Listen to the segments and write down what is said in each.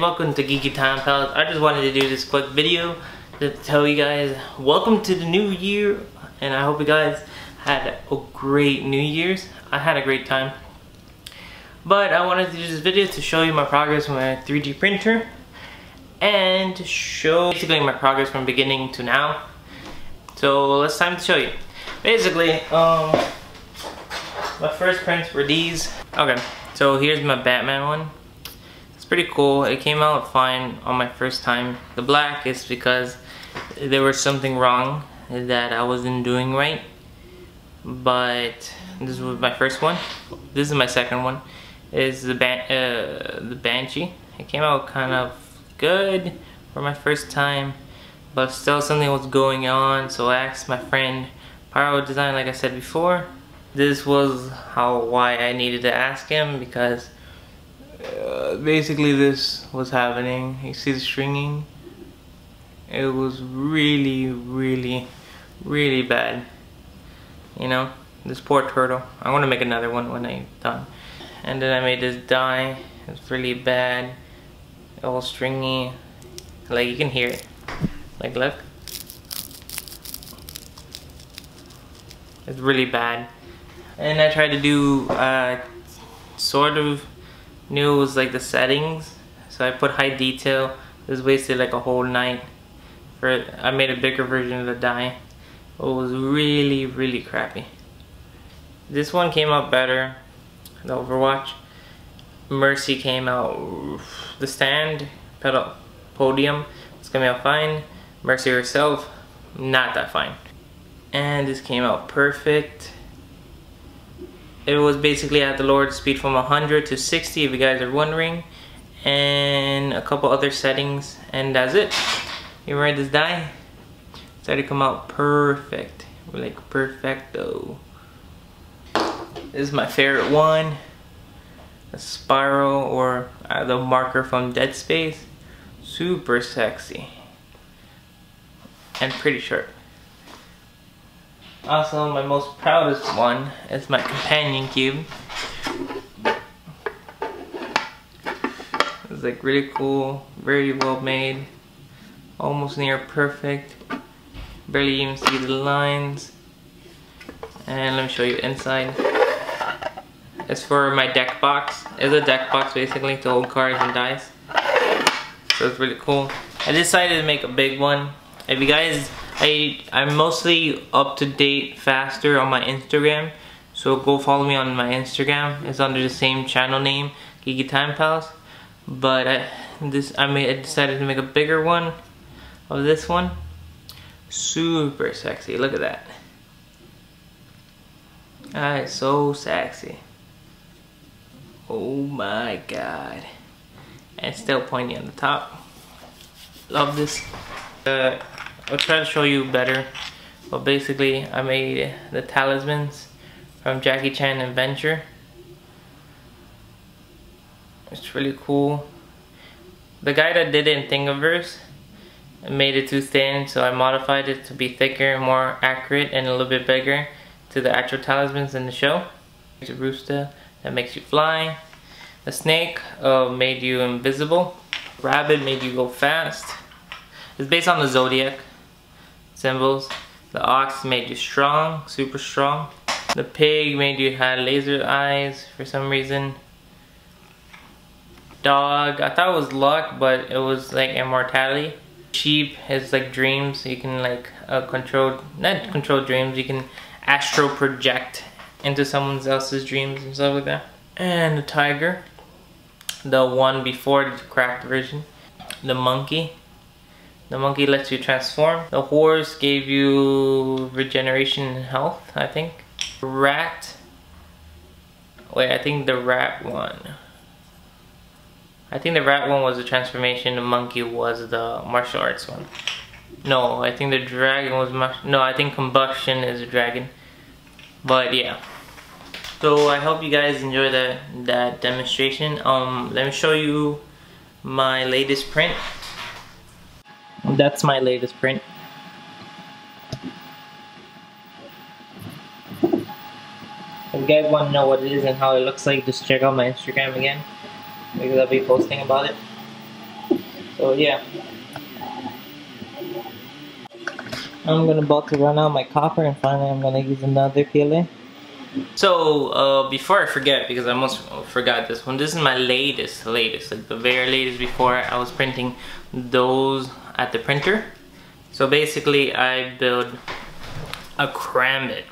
welcome to Geeky Time Pals. I just wanted to do this quick video to tell you guys welcome to the new year and I hope you guys had a great New Year's. I had a great time. But I wanted to do this video to show you my progress with my 3D printer and to show basically my progress from beginning to now. So let's time to show you. Basically, um, my first prints were these. Okay, so here's my Batman one pretty cool. It came out fine on my first time. The black is because there was something wrong that I wasn't doing right. But this was my first one. This is my second one. Is the ban uh, the Banshee. It came out kind of good for my first time, but still something was going on. So I asked my friend Pyro Design, like I said before. This was how why I needed to ask him because uh, basically this was happening. You see the stringing? It was really, really, really bad. You know, this poor turtle. I want to make another one when I'm done. And then I made this die. It's really bad. All stringy. Like you can hear it. Like look. It's really bad. And I tried to do uh, sort of knew it was like the settings. So I put high detail. This wasted like a whole night for it. I made a bigger version of the die it was really really crappy. This one came out better the Overwatch. Mercy came out. The stand pedal podium. It's coming out fine. Mercy herself not that fine. And this came out perfect it was basically at the lowered speed from 100 to 60 if you guys are wondering and a couple other settings and that's it. You ready this die? Started to come out perfect. Like perfecto. This is my favorite one. A spiral or uh, the marker from Dead Space. Super sexy. And pretty sharp also, my most proudest one is my companion cube. It's like really cool, very well made, almost near perfect. Barely even see the lines. And let me show you inside. It's for my deck box. It's a deck box basically to hold cards and dice. So it's really cool. I decided to make a big one. If you guys I, I'm mostly up to date faster on my Instagram. So go follow me on my Instagram. It's under the same channel name, Geeky Time Pals. But I, this, I, made, I decided to make a bigger one of this one. Super sexy, look at that. Alright, so sexy. Oh my god. And still pointy on the top. Love this. Uh, I'll try to show you better. But basically, I made the talismans from Jackie Chan Adventure. It's really cool. The guy that did it in Thingiverse made it too thin, so I modified it to be thicker, more accurate, and a little bit bigger to the actual talismans in the show. There's a rooster that makes you fly. The snake uh, made you invisible. Rabbit made you go fast. It's based on the zodiac symbols. The ox made you strong, super strong. The pig made you have laser eyes for some reason. Dog, I thought it was luck, but it was like immortality. Sheep is like dreams. You can like uh, control, not control dreams, you can astral project into someone else's dreams and stuff like that. And the tiger, the one before the cracked version. The monkey, the monkey lets you transform. The horse gave you regeneration and health, I think. Rat. Wait, I think the rat one. I think the rat one was the transformation, the monkey was the martial arts one. No, I think the dragon was no, I think combustion is a dragon. But yeah. So I hope you guys enjoy that that demonstration. Um let me show you my latest print. That's my latest print. If you guys want to know what it is and how it looks like, just check out my Instagram again because I'll be posting about it. So yeah. I'm gonna about to run out my copper and finally I'm gonna use another PLA. So uh, before I forget, because I almost forgot this one, this is my latest, latest, like the very latest before I was printing those at the printer. So basically I build a Karambit.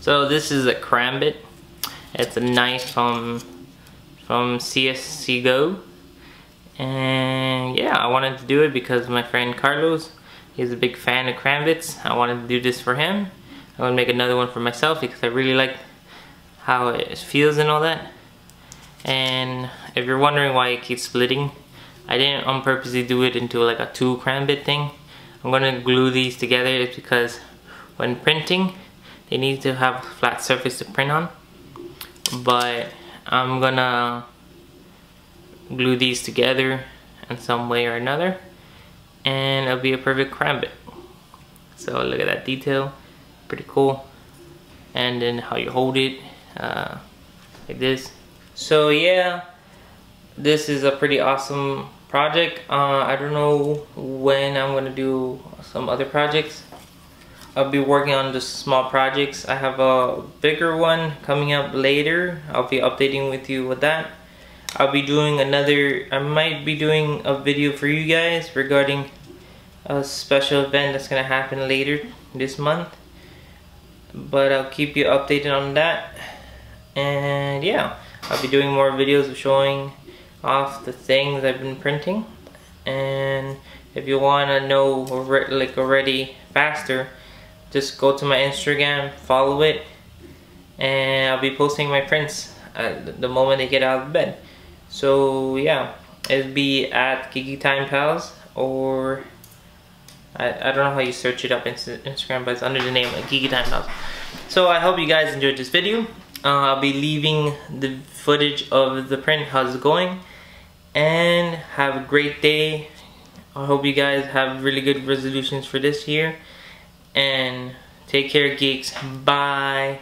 So this is a Karambit. It's a knife from from CS:GO. And yeah, I wanted to do it because my friend Carlos, he's a big fan of Karambits. I wanted to do this for him. I'm gonna make another one for myself because I really like how it feels and all that. And if you're wondering why it keeps splitting, I didn't on purposely do it into like a two Karambit thing. I'm gonna glue these together it's because when printing, they need to have flat surface to print on. But I'm gonna glue these together in some way or another and it'll be a perfect Karambit. So look at that detail, pretty cool. And then how you hold it, uh, like this. So yeah, this is a pretty awesome project. Uh, I don't know when I'm gonna do some other projects. I'll be working on just small projects. I have a bigger one coming up later. I'll be updating with you with that. I'll be doing another, I might be doing a video for you guys regarding a special event that's gonna happen later this month. But I'll keep you updated on that. And yeah, I'll be doing more videos of showing off the things I've been printing. And if you wanna know like already faster, just go to my Instagram, follow it, and I'll be posting my prints the moment they get out of bed. So yeah, it'll be at Geeky Time Pals or I, I don't know how you search it up in Instagram, but it's under the name of Geeky Time Pals. So I hope you guys enjoyed this video. Uh, I'll be leaving the footage of the print, how's it going, and have a great day. I hope you guys have really good resolutions for this year, and take care geeks, bye.